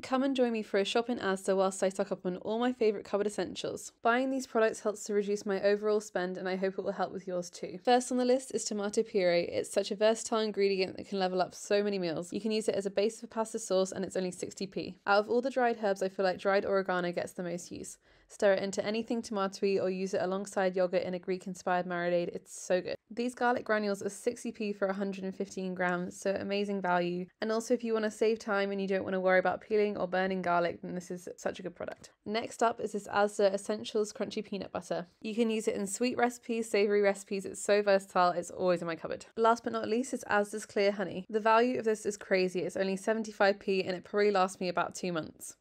Come and join me for a shop in Asda whilst I stock up on all my favourite cupboard essentials. Buying these products helps to reduce my overall spend and I hope it will help with yours too. First on the list is tomato puree. It's such a versatile ingredient that can level up so many meals. You can use it as a base for pasta sauce and it's only 60p. Out of all the dried herbs, I feel like dried oregano gets the most use. Stir it into anything tomatoey or use it alongside yogurt in a Greek inspired marinade. It's so good. These garlic granules are 60p for 115 grams, so amazing value. And also, if you want to save time and you don't want to worry about peeling or burning garlic, then this is such a good product. Next up is this Asda Essentials Crunchy Peanut Butter. You can use it in sweet recipes, savoury recipes, it's so versatile, it's always in my cupboard. Last but not least is Asda's Clear Honey. The value of this is crazy, it's only 75p and it probably lasts me about two months.